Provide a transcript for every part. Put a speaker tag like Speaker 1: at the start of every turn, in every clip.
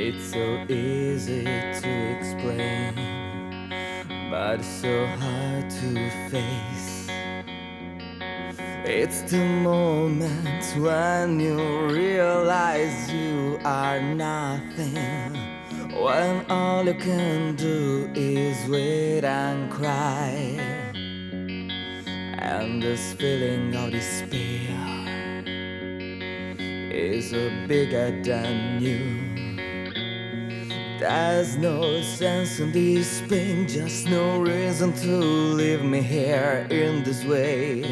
Speaker 1: It's so easy to explain, but so hard to face. It's the moment when you realize you are nothing. When all you can do is wait and cry. And this feeling of despair is bigger than you. There's no sense in this pain, just no reason to leave me here in this way.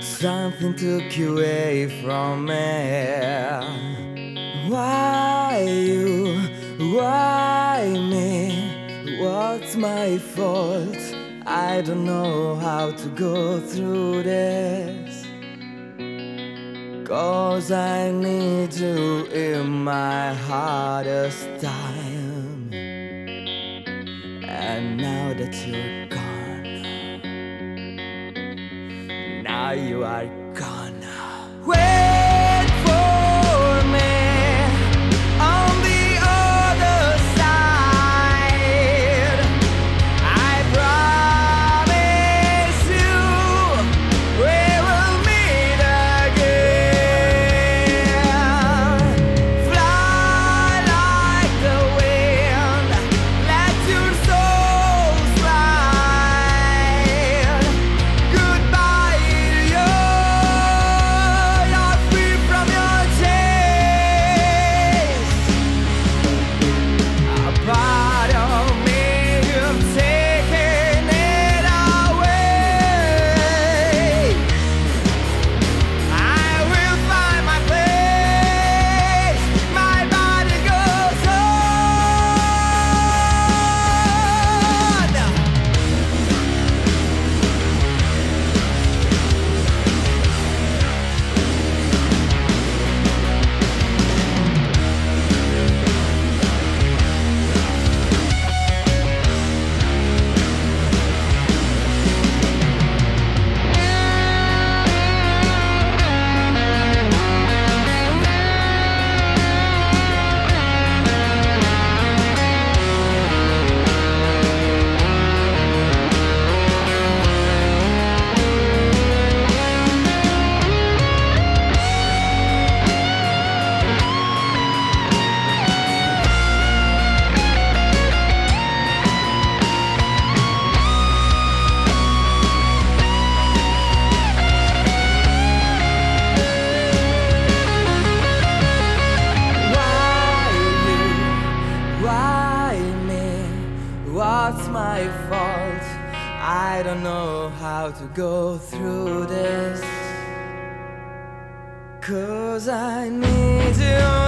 Speaker 1: Something took you away from me. Why you? Why me? What's my fault? I don't know how to go through this. Cause I need you in my hardest time. Now that you're gone, now you are gone. What's my fault? I don't know how to go through this. Cause I need you